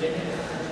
Gracias.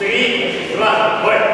Seguí, se bueno.